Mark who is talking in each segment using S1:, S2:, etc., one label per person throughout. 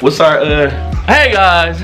S1: What's our uh?
S2: Hey guys,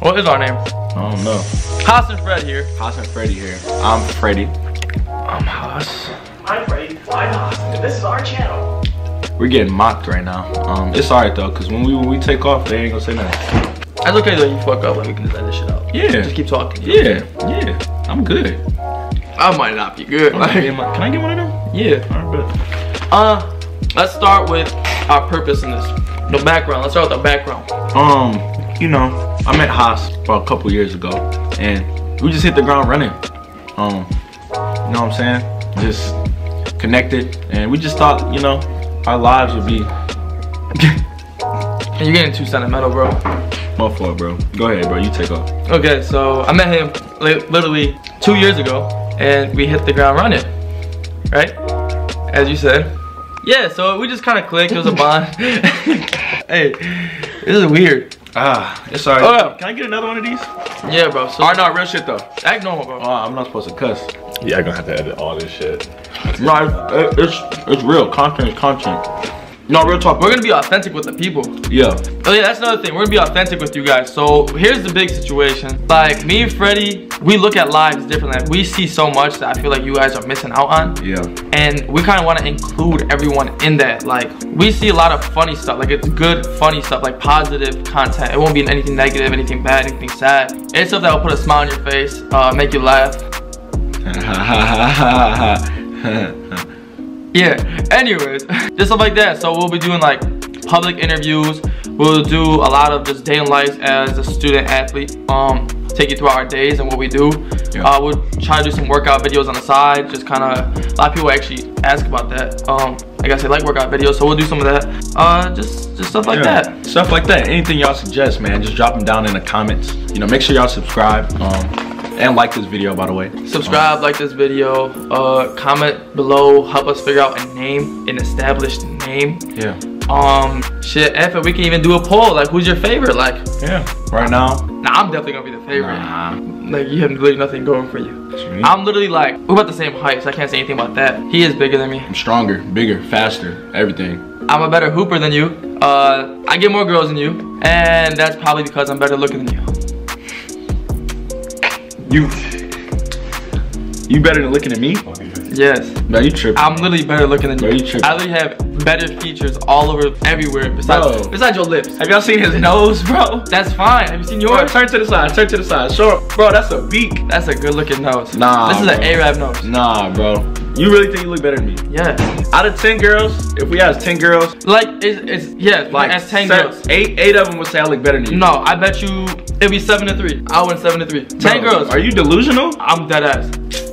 S2: what is our name?
S1: I don't know.
S2: Hass and Fred here.
S1: Hass and Freddie here. I'm Freddy.
S2: I'm Hass.
S3: I'm Freddy. I'm Hass, this is our channel.
S1: We're getting mocked right now. Um, it's alright though, cause when we when we take off, they ain't gonna say nothing.
S2: That's okay though. You fuck up, like we can just edit this shit out.
S1: Yeah.
S2: Just keep talking.
S1: Yeah, yeah. I'm good.
S2: I might not be good. Like, Can
S1: I get one of them?
S2: yeah.
S1: Alright, bet.
S2: Uh, let's start with our purpose in this. The background. Let's start with the background.
S1: Um, you know, I met Hass about a couple years ago, and we just hit the ground running. Um, you know what I'm saying? Just connected, and we just thought, you know, our lives would be.
S2: You're getting too sentimental, bro.
S1: My fault, bro. Go ahead, bro. You take off.
S2: Okay, so I met him li- literally two years ago, and we hit the ground running, right? As you said. Yeah, so we just kind of clicked. It was a bond. hey, this is weird.
S1: Ah, it's alright.
S2: Oh, yeah.
S1: Can I get another one of these?
S2: Yeah, bro. So
S1: Or not real shit though.
S2: act normal, bro.
S1: Oh, I'm not supposed to cuss.
S4: Yeah, I'm gonna have to edit all this shit.
S1: No, it's, it's it's real. Content is content. No, real talk.
S2: We're gonna be authentic with the people.
S1: Yeah.
S2: Oh yeah, that's another thing. We're gonna be authentic with you guys. So here's the big situation. Like me and Freddie, we look at lives differently. Like, we see so much that I feel like you guys are missing out on.
S1: Yeah.
S2: And we kind of want to include everyone in that. Like we see a lot of funny stuff. Like it's good, funny stuff. Like positive content. It won't be anything negative, anything bad, anything sad. It's stuff that will put a smile on your face, uh, make you laugh. Yeah. Anyways, just stuff like that. So we'll be doing like public interviews. We'll do a lot of just day in life as a student athlete. Um, take you through our days and what we do.
S1: Yeah.
S2: Uh, we'll try to do some workout videos on the side. Just kind of a lot of people actually ask about that. Um, like I said, like workout videos. So we'll do some of that. Uh, just just stuff like
S1: Yeah.
S2: that.
S1: Stuff like that. Anything y'all suggest, man, just drop them down in the comments. You know, make sure y'all subscribe. Um, and like this video, by the way.
S2: Subscribe, like this video. Uh, comment below. Help us figure out a name, an established name.
S1: Um, yeah.
S2: Um, shit, F we can even do a poll. Like, who's your favorite? Like,
S1: Yeah. Right now.
S2: Nah, I'm definitely gonna be the favorite.
S1: Nah.
S2: Like you have literally nothing going for you. I'm literally like we're about the same height, so I can't say anything about that. He is bigger than me.
S1: I'm stronger, bigger, faster, everything.
S2: I'm a better hooper than you. Uh, I get more girls than you, and that's probably because I'm better looking than you.
S1: You. You better than looking at me?
S2: Yes,
S1: No, you tripping.
S2: I'm literally better looking than
S1: Bro,
S2: you.
S1: you tripping.
S2: I literally have better features all over, everywhere besides
S1: Bro.
S2: besides your lips.
S1: Have y'all seen his nose, bro?
S2: That's fine. Have you seen
S1: Bro,
S2: yours?
S1: turn to the side, turn to the side. Show, bro, that's a beak.
S2: That's a good looking nose.
S1: Nah,
S2: This is an. Arab nose.
S1: Nah, bro. You really think you look better than me?
S2: Yeah.
S1: Out of 10 girls, if we ask 10 girls,
S2: Like it's, it's yeah. Like as ten
S1: seven-
S2: girls.
S1: eight, eight of them would say I look better than you.
S2: No, I bet you it'd be seven to three. I win seven to three. Ten
S1: Bro,
S2: girls.
S1: Are you delusional?
S2: I'm dead ass.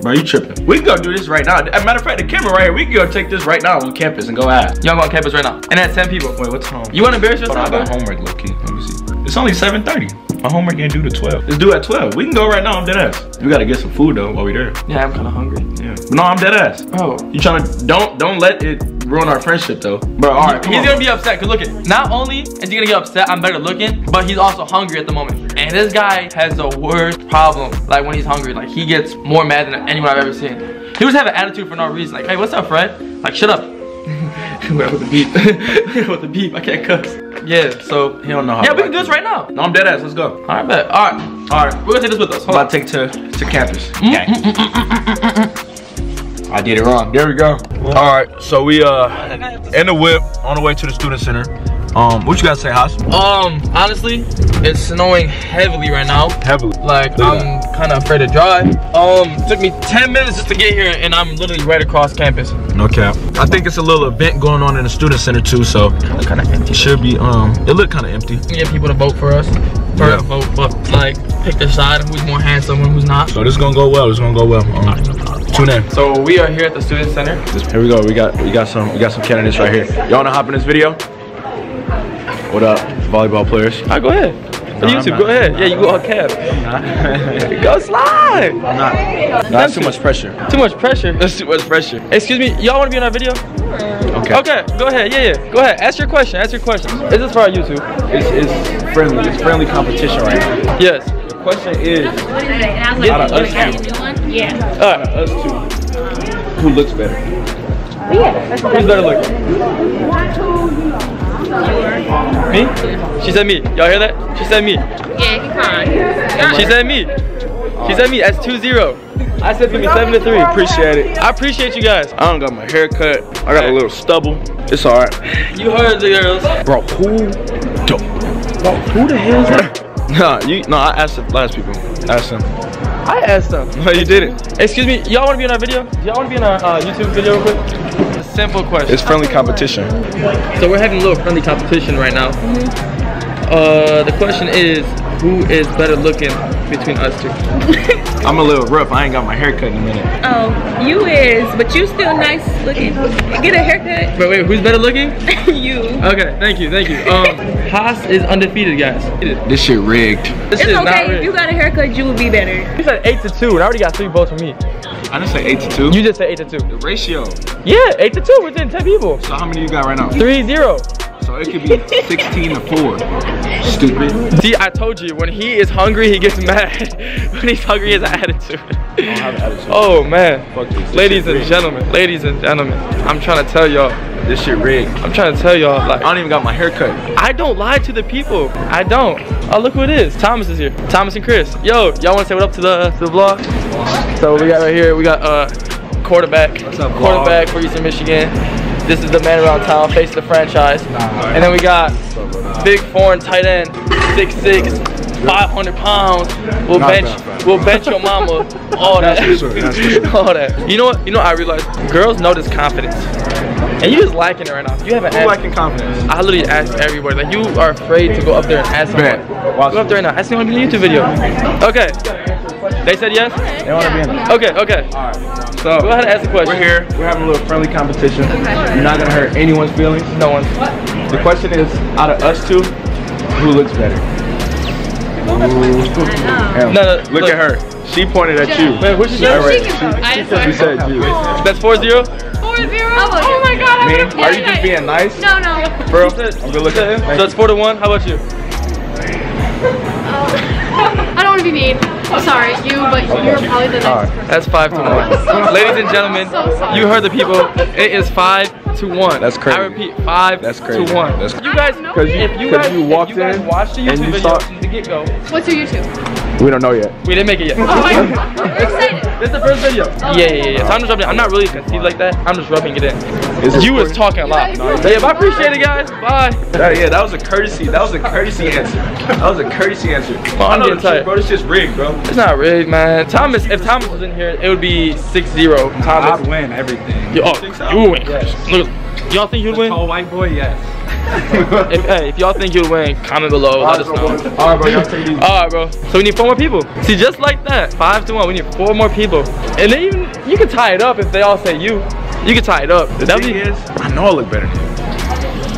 S1: Bro, you tripping. We can go do this right now. As a matter of fact, the camera right here, we can go take this right now on campus and go ask.
S2: Young on campus right now. And that's 10 people.
S1: Wait, what's home?
S2: You wanna embarrass
S1: Hold on,
S2: yourself?
S1: I got homework, low key. Let me see. It's only 7.30. My homework ain't due to 12. It's due at 12. We can go right now. I'm dead ass. We gotta get some food though while we there.
S2: Yeah, I'm kinda hungry.
S1: Yeah. But no, I'm dead ass.
S2: Oh.
S1: You trying to don't don't let it ruin our friendship though. Bro, all right, come
S2: he's
S1: on.
S2: gonna be upset, cause look at not only is he gonna get upset, I'm better looking, but he's also hungry at the moment. And this guy has the worst problem, like when he's hungry. Like he gets more mad than anyone I've ever seen. He was having an attitude for no reason. Like, hey, what's up, Fred? Like, shut up. with the beep. with the beep, I can't cuss. Yeah, so
S1: He don't know how.
S2: Yeah,
S1: to
S2: we can do this right now.
S1: No, I'm dead ass. Let's go.
S2: Alright, bet. Alright.
S1: All right.
S2: We're gonna take this with us. Hold
S1: I'm
S2: on.
S1: about to take to to campus.
S2: Mm, mm
S1: Okay. Mm, mm, I did it wrong. There we go. All right, so we uh in the whip on the way to the student center. Um, what you gotta say, Hass?
S2: Um, honestly, it's snowing heavily right now.
S1: Heavily.
S2: Like I'm kind of afraid to drive. Um, took me 10 minutes just to get here, and I'm literally right across campus.
S1: No cap. I think it's a little event going on in the student center too, so
S2: Kind of empty.
S1: it should be um it looked kind of empty.
S2: Get people to vote for us. Or
S1: Yeah.
S2: vote, but like pick their side, who's more handsome and who's not.
S1: So this is gonna go well. This is gonna go well. Um, tune in.
S2: So we are here at the student center.
S1: Here we go. We got we got some we got some candidates right here. Y'all wanna hop in this video? What up, volleyball players?
S2: Alright, go ahead.
S1: No,
S2: YouTube,
S1: not.
S2: go ahead. Yeah, you go on cab. Go slide.
S1: I'm not. No, that's too much pressure.
S2: Too much pressure.
S1: That's too much pressure.
S2: Excuse me, y'all want to be in our video?
S1: Okay.
S2: Okay, go ahead. Yeah, yeah. Go ahead. Ask your question. Ask your question. Is this for our YouTube?
S1: It's, it's friendly. It's friendly competition right now.
S2: Yes.
S1: The question is,
S4: Out
S1: of us two.
S4: Yeah.
S2: All right.
S1: us two, who looks better? Yeah.
S2: Who's better looking? Me? She said me. Y'all hear that? She said me.
S5: Yeah, he fine.
S2: She said me. She said me. That's 2-0. I said give me 7 to 3.
S1: Appreciate it.
S2: I appreciate you guys.
S1: I don't got my hair cut. I got a little stubble. It's alright.
S2: You heard the girls.
S1: Bro, who? Dope. Bro, who the hell is that? Nah, you. No, I asked the last people. Ask them.
S2: I asked them.
S1: No, you didn't.
S2: Excuse me, y'all want to be in our video? Y'all want to be in our uh, YouTube video real quick? A simple question.
S1: It's friendly competition.
S2: So we're having a little friendly competition right now. Uh, the question is, who is better looking between us two?
S1: I'm a little rough. I ain't got my hair cut in a minute.
S5: Oh, you is, but you still nice looking. Get a haircut.
S2: Wait, wait, who's better looking?
S5: you.
S2: Okay, thank you, thank you. Um, Hass is undefeated, guys.
S1: This shit rigged.
S2: This
S5: It's
S2: shit is not
S5: okay. If you got a haircut, you will be better.
S2: You said eight to two, and I already got three votes from me.
S1: I didn't say 8 to 2.
S2: You just said 8 to 2.
S1: The ratio.
S2: Yeah, 8 to 2 within 10 people.
S1: So how many you got right now?
S2: 3
S1: 0. It could be 16 to 4. Stupid.
S2: See, I told you, when he is hungry, he gets mad. when he's hungry, he has an attitude.
S1: attitude.
S2: Oh, man. Ladies and
S1: rigged.
S2: gentlemen, ladies and gentlemen, I'm trying to tell y'all.
S1: This shit rigged.
S2: I'm trying to tell y'all, like,
S1: I don't even got my hair cut.
S2: I don't lie to the people. I don't. Oh, look who it is. Thomas is here. Thomas and Chris. Yo, y'all want to say what up to the, to the vlog? So we got right here, we got uh quarterback.
S1: What's up,
S2: quarterback for Eastern Michigan. This is the man around town, face of the franchise. And then we got big foreign tight end, 6'6", 500 pounds. We'll
S1: Not
S2: bench,
S1: bad,
S2: we'll bench your mama. All that.
S1: Sure, sure.
S2: All that. You know what? You know what I realized girls notice confidence, and you just lacking it right now. You haven't.
S1: Who lacking confidence?
S2: I literally asked everybody. Like you are afraid to go up there and ask someone. Go up there and ask me to in a YouTube video. Okay. They said yes.
S1: They want to be in.
S2: Okay. Okay.
S1: So
S2: Go ahead and ask the question.
S1: we're here. We're having a little friendly competition. You're not gonna hurt anyone's feelings.
S2: No one.
S1: The question is, out of us two, who looks better? Em,
S2: No, no,
S1: look,
S2: look.
S1: at her. She pointed at you.
S2: Wait, what's she
S1: All
S2: say?
S1: right. She said you.
S2: That's 4-0?
S5: Four zero. Oh, oh my god, I
S1: Me?
S5: would've-
S1: Are you just being nice?
S5: No, no.
S1: Bro,
S2: She said-
S1: I'm good looking.
S2: So it's 4 to 1. How about you? Oh.
S6: I don't want to be mean. I'm sorry, you, but you're probably the
S1: All
S6: next
S1: right.
S2: That's 5 to 1. Ladies and gentlemen, you heard the people. It is 5 to 1.
S1: That's crazy.
S2: I repeat, 5
S1: That's crazy.
S2: to 1.
S1: That's crazy.
S2: you guys,
S1: Cause you-
S2: if you guys,
S1: you walked
S2: you guys
S1: in
S2: watched the
S1: and
S2: YouTube
S1: you
S2: video
S1: saw-
S2: from the get-go,
S6: What's your YouTube?
S1: We don't know yet.
S2: we didn't make it yet.
S6: Oh my god, we're excited.
S2: This is the first video. Yeah, yeah, yeah, yeah. So I'm just rubbing. I'm not really conceited like that. I'm just rubbing it in.
S1: Is
S2: You was talking a lot.
S6: No,
S2: But yeah, but I appreciate it, guys. Bye.
S1: That- yeah, that was a courtesy. That was a courtesy answer. That was a courtesy answer.
S2: Well, I'm
S1: I know
S2: getting
S1: the truth,
S2: tired.
S1: bro. This shit's rigged, bro.
S2: It's not rigged, man. Thomas, if Thomas was in here, it would be 6-0. Thomas.
S7: win everything.
S2: You, oh,
S1: think
S2: you would win. Look, y'all think you'd win?
S7: Tall white boy, yes.
S2: If, hey, if y'all think you'll win, comment below. Let us know.
S1: All right, bro. Y'all take these.
S2: Alright, bro. So we need four more people. See, just like that, five to one. We need four more people, and then even you can tie it up if they all say you. You can tie it up.
S1: The
S2: That'd
S1: thing
S2: be.
S1: is, I know I look better.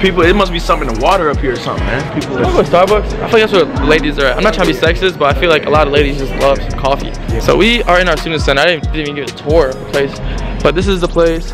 S1: People, it must be something in the water up here or something, man. People,
S2: I'll go to Starbucks. I feel like that's where ladies are at. I'm not trying to be sexist, but I feel like a lot of ladies just love some coffee. So we are in our student center. I didn't, didn't even give a tour of the place, but this is the place.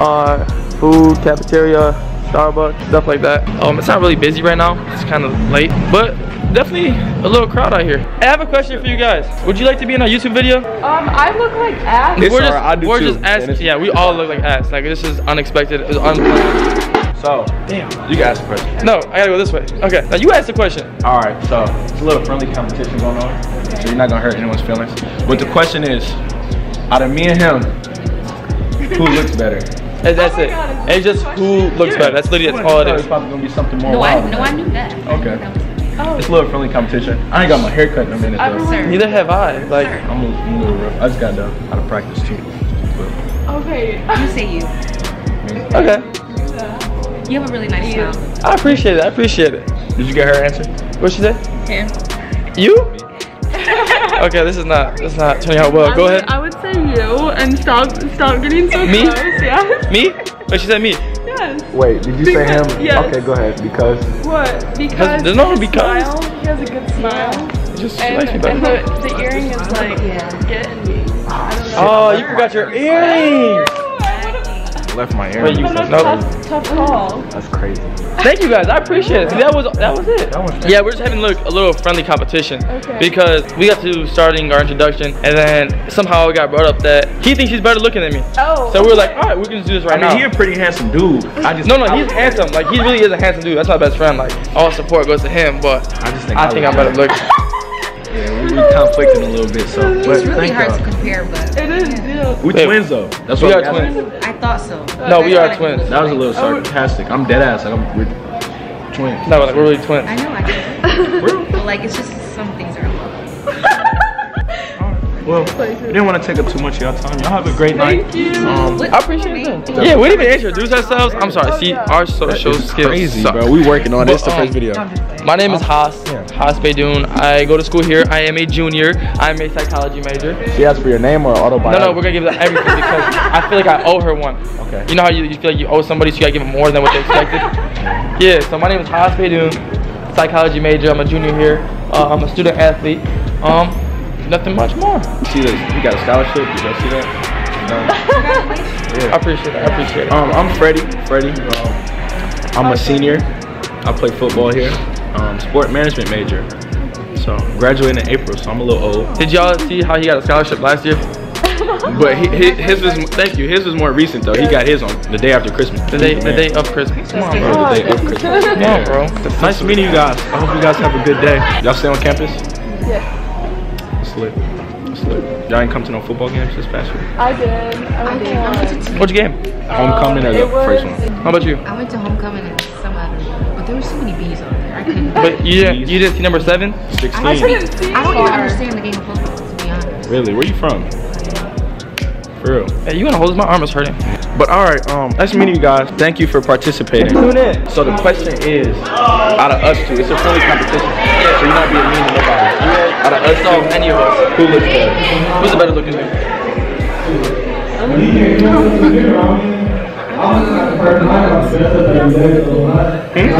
S2: Uh, food, cafeteria, Starbucks, stuff like that. Um, it's not really busy right now. It's kind of late, but definitely a little crowd out here. I have a question for you guys. Would you like to be in a YouTube video?
S8: Um, I look like ass.
S1: It's
S2: we're just,
S1: alright, I do
S2: we're
S1: too.
S2: just
S1: And
S2: asking.
S1: it's-
S2: Yeah, we all look like ass. Like this is unexpected. It's unplanned.
S1: so, damn. You can ask a question.
S2: No, I gotta go this way. Okay, now you ask the question.
S1: All right, so it's a little friendly competition going on. So you're not gonna hurt anyone's feelings. But the question is, out of me and him, who looks better?
S2: And that's it. And it's just who looks better. That's literally that's all it
S1: It's probably gonna be something more
S5: No, I
S1: wild.
S5: no, I knew that.
S1: Okay. Oh. It's a little friendly competition. I ain't got my hair cut in a minute though.
S5: Sir.
S2: Neither have I. Like,
S1: I'm a, I'm a little rough. I just got done out of practice too. But,
S8: Okay.
S5: You say you.
S2: okay.
S5: You have a really nice smile.
S2: I appreciate it. I appreciate it.
S1: did you get her answer?
S2: What she say?
S5: Him.
S2: You? okay, this is not this is not turning out well. Go ahead.
S8: I would say you and stop stop getting so
S2: Me?
S8: close. Yeah.
S2: Me? Wait, she said me.
S8: Yes.
S1: Wait, did you say him?
S8: yes.
S1: Okay, go ahead. Because
S8: What? Because
S2: there's no because.
S8: smile. He has a good smile.
S2: Just
S8: And,
S2: likes me
S8: and
S2: better.
S8: the, the earring is like getting me. I don't know.
S2: Oh, you forgot your earring.
S1: Left my ear.
S2: Wait, you-
S8: That's
S2: no.
S8: tough, tough call.
S1: That's crazy.
S2: Thank you guys. I appreciate it. That was that was it.
S1: That was
S2: Yeah, we're just having look a little friendly competition
S8: Okay.
S2: because we got to starting our introduction, and then somehow it got brought up that he thinks he's better looking than me.
S8: Oh.
S2: So we were like, all right, we can just do this right
S1: I
S2: right
S1: mean,
S2: now.
S1: he a pretty handsome dude. I just
S2: no, no, he's handsome. Like he really is a handsome dude. That's my best friend. Like all support goes to him, but
S1: I just think
S2: I think I'm better looking.
S1: Yeah, we, we conflicting a little bit, so. But
S7: It's really
S1: thank
S7: hard to
S1: y'all.
S7: compare, but
S8: It is, yeah.
S1: We
S2: Wait,
S1: twins though. That's
S2: we
S1: what
S2: are
S1: we asked.
S2: twins.
S7: I thought so.
S2: No, we are twins.
S1: That was a little sarcastic. I'm dead ass. Like I'm we're twins.
S2: No, like we're really twins.
S7: I know, I get like, it's just
S1: Well, we didn't want to take up too much of y'all time. Y'all have a great night.
S8: Thank you.
S1: Um,
S2: I appreciate it. Yeah, we didn't even introduce ourselves. I'm sorry. See, our social skills
S1: crazy,
S2: suck.
S1: bro. We working on it. It's the
S2: But,
S1: first
S2: um,
S1: video.
S2: My name is Hass. Hass Beydoun. I go to school here. I am a junior. I'm a psychology major.
S1: She asked for your name or
S2: No,
S1: autobiography.
S2: no, no, we're gonna give them everything because I feel like I owe her one.
S1: Okay.
S2: You know how you, you feel like you owe somebody, so you gotta give them more than what they expected? yeah, so my name is Hass Beydoun, psychology major. I'm a junior here. Uh, I'm a student athlete. Um, nothing much more.
S1: You see this? You got a scholarship. Did y'all see that?
S2: I appreciate it. I appreciate it.
S1: Um, I'm Freddie. Freddie. Um, I'm a senior. I play football here. Um, sport management major. So graduating in April. So I'm a little old.
S2: Did y'all see how he got a scholarship last year?
S1: But he, his, his was thank you. His was more recent though. He got his on the day after Christmas.
S2: The day, the day of Christmas. Come on, bro.
S1: Bro, the day of Christmas.
S2: Come on, bro.
S1: Nice meeting you guys. I hope you guys have a good day. Y'all stay on campus?
S8: Yes.
S1: It's lit. It's lit. Y'all ain't come to no football games this past week?
S8: I did. I went to one.
S2: What's your game?
S1: Uh, homecoming or the
S8: was-
S1: first one?
S2: How about you?
S7: I went to homecoming and some other one, but there were so many bees on there. I couldn't.
S2: But you didn't, you didn't see number seven?
S1: 16.
S8: I couldn't see
S7: I don't even understand the game of football, to be honest.
S1: Really? Where are you from? For real.
S2: Hey, you gonna hold this? My arm is hurting.
S1: But all right, um, nice meeting you guys. Thank you for participating.
S2: Tune in.
S1: So the question is, out of us two, it's a friendly competition. So you're not being mean to nobody. Out of us
S2: It's all
S1: two,
S2: any of us.
S1: who looks better?
S2: Who's the better looking dude?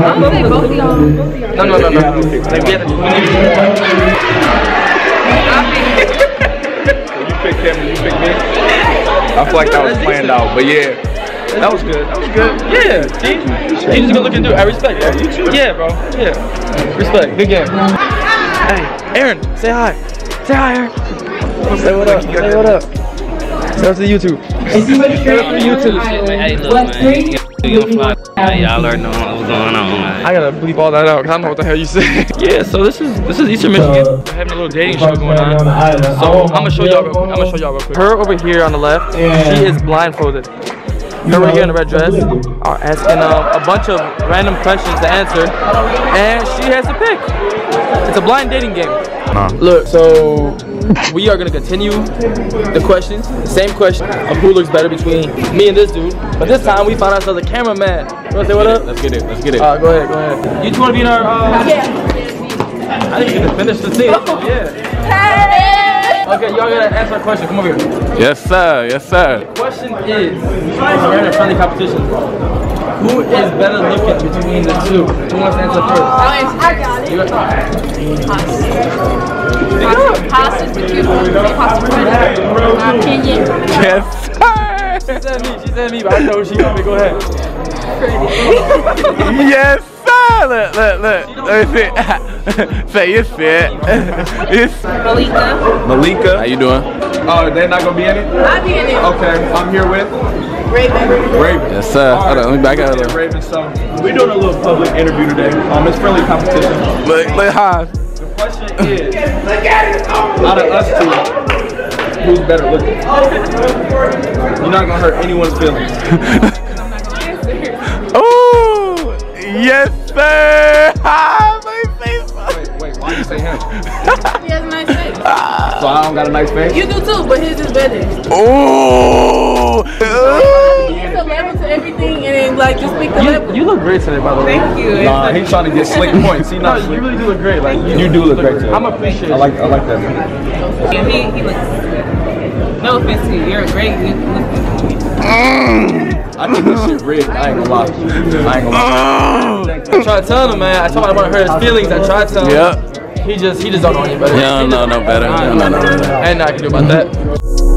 S8: I'm say both of y'all. Both of y'all.
S2: No, no, no, no. Like, we have to,
S1: You pick him and you pick me. I feel like that was planned out, but yeah, that was good. That was good.
S2: Yeah, see? You just a good looking dude. I respect that. You too. Yeah, bro. Yeah. Respect. Good game. Hey, Aaron, say hi. Say hi, Aaron. Say what up. Say what up. Say what to YouTube. Say what to YouTube.
S9: Hey, look, man. You gonna fly. Y'all already know what's going on, man.
S2: I gotta bleep all that out because I don't know what the hell you said. yeah, so this is this is Eastern Michigan. We're having a little dating show going on. So I'm gonna show y'all real quick. I'm gonna show y'all real quick. Her over here on the left, yeah. she is blindfolded. Her right here in the red dress are asking um, a bunch of random questions to answer, and she has to pick. It's a blind dating game. Look, so we are gonna continue the questions, the same question of who looks better between me and this dude. But this time we found ourselves a cameraman. You wanna say what up?
S1: Let's get it. Let's get it.
S2: Uh, go ahead, go ahead. You two wanna be in our? Uh,
S8: Yeah.
S2: I didn't get to finish the scene. Yeah. Hey. Okay, y'all gotta answer a question. Come over here.
S4: Yes, sir. Yes, sir.
S2: The question is, we're in a friendly competition. Who is better looking between the two? Who wants to answer first?
S6: I'll answer
S8: I got it.
S2: You
S6: Hass. Hass
S4: Yes, sir.
S2: she said me, she said me, but I know she gonna be. Go ahead.
S4: Yes, sir. Look, look, look. Let me see. Say you sit. It's
S8: Malika.
S1: Malika.
S4: How you doing?
S1: Oh, they're not gonna be in it?
S8: I'll be in it.
S1: Okay, I'm here with
S8: Raven.
S1: Raven.
S4: Yes, sir. Hold on, let me back out of
S1: Yeah,
S4: there.
S1: Raven. So we're doing a little public interview today. Um, it's friendly competition.
S4: Look, look high.
S1: The question is, out of us two, who's better looking? You're not gonna hurt anyone's feelings.
S4: Ooh, yes, sir. Ha, my face.
S1: Wait, wait, why did you say him?
S8: He has a nice face.
S1: So I don't got a nice face?
S8: You do too, but his is better.
S4: Ooh.
S8: It's a level to everything, and then like just pick the level.
S2: You, you look great today, by the way.
S8: Thank you.
S1: Nah, he's trying to get slick points. He
S2: No,
S1: not
S2: you
S1: slick.
S2: really do look great. Like
S1: You do look great too.
S2: I'm appreciative.
S1: I like I like that.
S8: Yeah, he, he looks. No offense to you, you're a great. Mm.
S1: I think this shit rigged. I ain't gonna lie. I ain't gonna lie.
S2: I tried to tell him, man. I told him I want to hurt his feelings. I tried to tell him.
S4: Yep.
S2: He just, he just don't know any better.
S4: Yeah, no better. I don't know no better.
S2: Ain't nothing I can do about that.